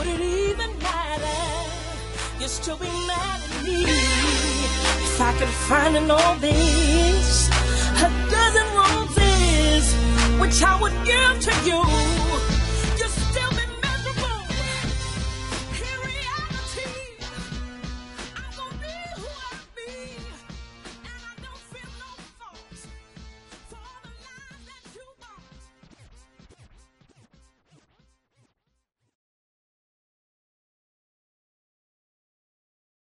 Would it even matter? You still be mad at me if I could find in all this